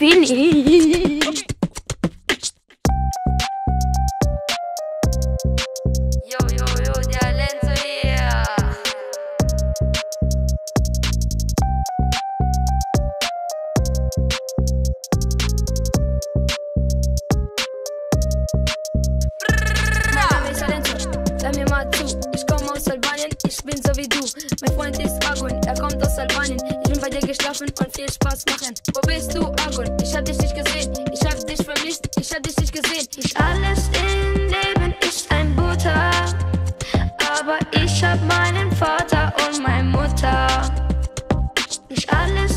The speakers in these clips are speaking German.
Billy. Йо-йо-йо, Диаленцо, Dame matsu, dame matsu bin so wie du. Mein Freund ist Agon, er kommt aus Albanien. Ich bin bei dir geschlafen und viel Spaß machen. Wo bist du, Agon? Ich hab dich nicht gesehen. Ich hab dich vermisst, ich hab dich nicht gesehen. Nicht alles im Leben ist ein Butter. Aber ich hab meinen Vater und meine Mutter. Nicht alles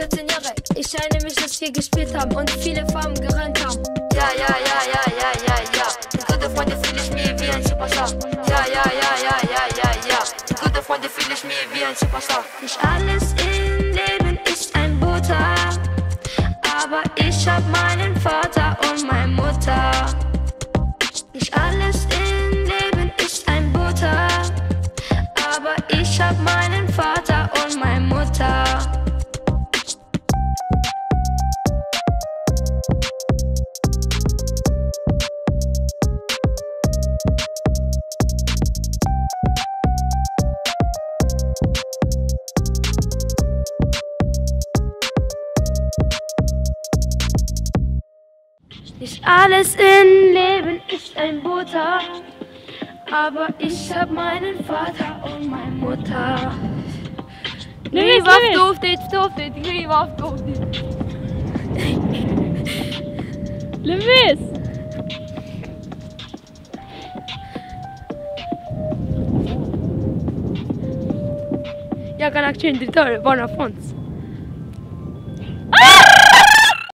14 Jahre. Ich erinnere mich, dass wir gespielt haben und viele Farben gerannt haben. Ja, ja, ja, ja, ja, ja, ja. Mit guten Freunden fühle ich mich wie ein Superstar. Ja, ja, ja, ja, ja, ja, ja. Mit guten Freunden fühle ich mich wie ein Superstar. Nicht alles im Leben ist ein Butter. Aber ich hab meinen Vater und meine Mutter. Nicht alles im Leben ist ein Butter. Aber ich hab meinen Nicht alles im Leben ist ein Butter, aber ich hab meinen Vater und meine Mutter. Stof dit, stof dit. Ik weet niet wat stof dit. Lewis. Jag kan accendere buona fonts.